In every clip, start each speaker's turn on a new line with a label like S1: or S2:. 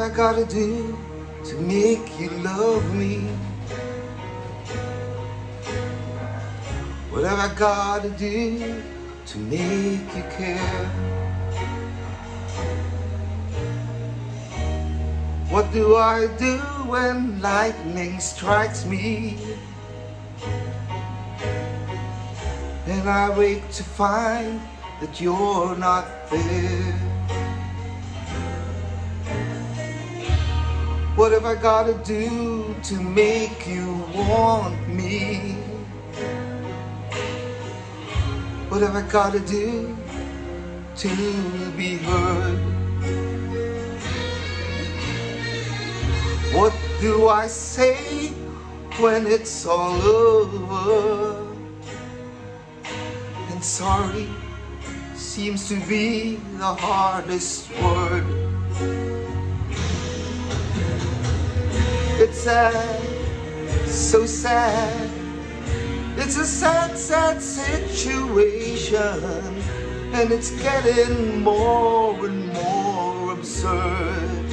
S1: have I gotta do to make you love me? What have I gotta do to make you care? What do I do when lightning strikes me? And I wake to find that you're not there. What have I gotta do to make you want me? What have I gotta do to be heard? What do I say when it's all over? And sorry seems to be the hardest word. It's sad, so sad. It's a sad, sad situation, and it's getting more and more absurd.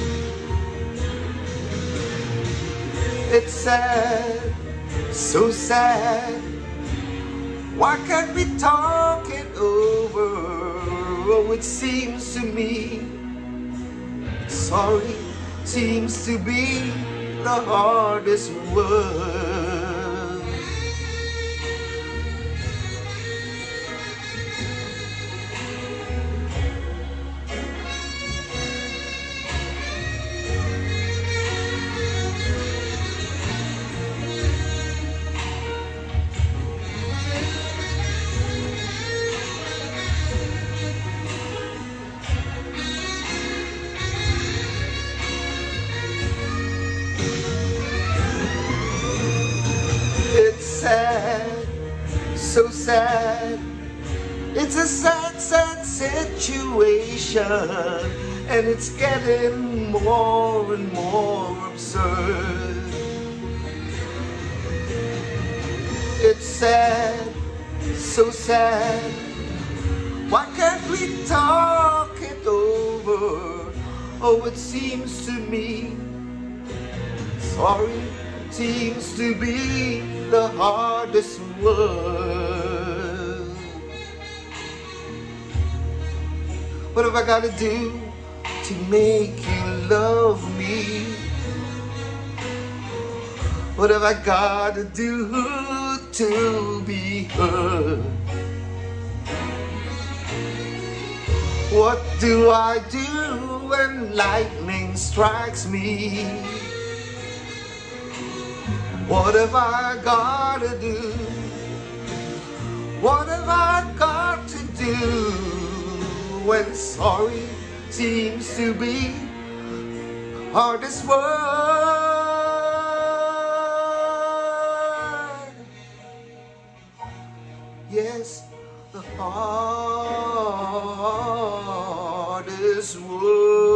S1: It's sad, so sad. Why can't we talk it over? Oh, it seems to me, sorry, seems to be the hardest word. Sad. It's a sad, sad situation, and it's getting more and more absurd. It's sad, so sad. Why can't we talk it over? Oh, it seems to me Sorry seems to be the hardest word. What have I got to do to make you love me? What have I got to do to be heard? What do I do when lightning strikes me? What have I got to do? What have I got to do when sorry seems to be hardest word? Yes, the hardest word.